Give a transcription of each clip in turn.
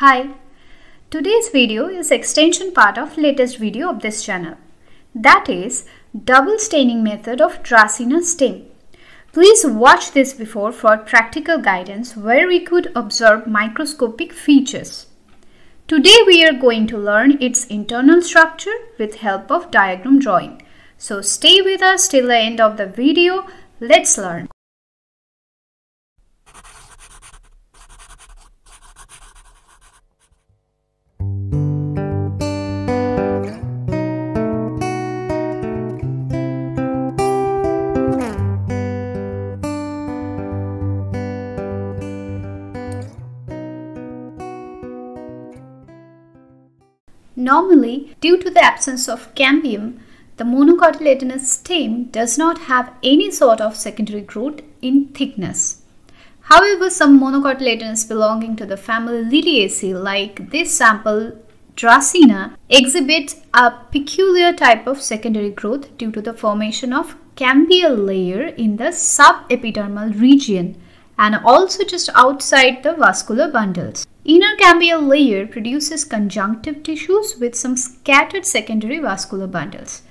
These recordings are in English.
Hi, today's video is extension part of latest video of this channel. That is double staining method of Dracaena stem. Please watch this before for practical guidance where we could observe microscopic features. Today we are going to learn its internal structure with help of diagram drawing. So stay with us till the end of the video. Let's learn. Normally, due to the absence of cambium, the monocotyledonous stem does not have any sort of secondary growth in thickness. However, some monocotyledons belonging to the family Liliaceae like this sample Dracaena exhibit a peculiar type of secondary growth due to the formation of cambial layer in the subepidermal region and also just outside the vascular bundles. Inner cambial layer produces conjunctive tissues with some scattered secondary vascular bundles,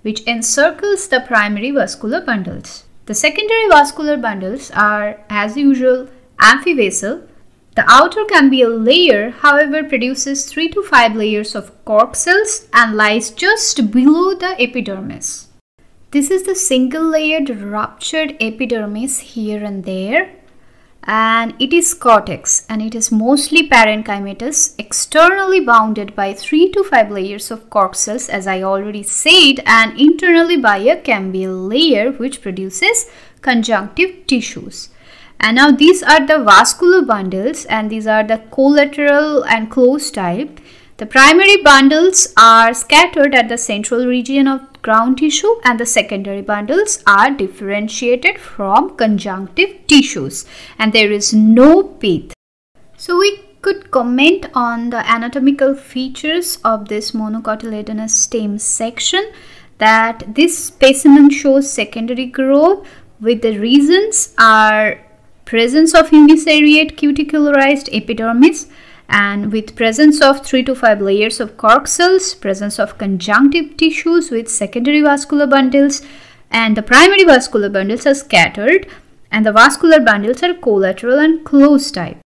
which encircles the primary vascular bundles. The secondary vascular bundles are, as usual, amphivasal. The outer cambial layer, however, produces 3 to 5 layers of cork cells and lies just below the epidermis. This is the single layered ruptured epidermis here and there and it is cortex and it is mostly parenchymatous externally bounded by 3 to 5 layers of cork cells as I already said and internally by a cambial layer which produces conjunctive tissues. And now these are the vascular bundles and these are the collateral and closed type. The primary bundles are scattered at the central region of ground tissue and the secondary bundles are differentiated from conjunctive tissues and there is no pith. So we could comment on the anatomical features of this monocotyledonous stem section that this specimen shows secondary growth with the reasons are presence of uniseriate cuticularized epidermis, and with presence of 3 to 5 layers of cork cells, presence of conjunctive tissues with secondary vascular bundles and the primary vascular bundles are scattered and the vascular bundles are collateral and closed type.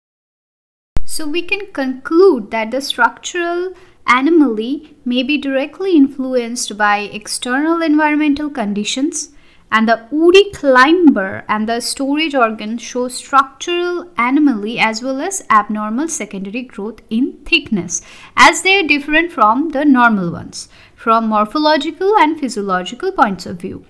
So we can conclude that the structural anomaly may be directly influenced by external environmental conditions and the woody climber and the storage organ show structural anomaly as well as abnormal secondary growth in thickness as they are different from the normal ones from morphological and physiological points of view.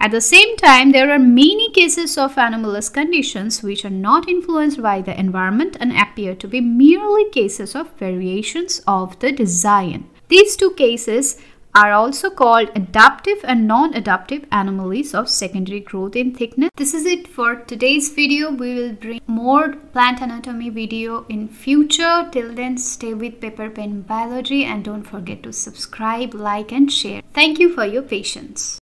At the same time, there are many cases of anomalous conditions which are not influenced by the environment and appear to be merely cases of variations of the design. These two cases are also called adaptive and non-adaptive anomalies of secondary growth in thickness. This is it for today's video. We will bring more plant anatomy video in future. Till then, stay with Paper Pen Biology and don't forget to subscribe, like and share. Thank you for your patience.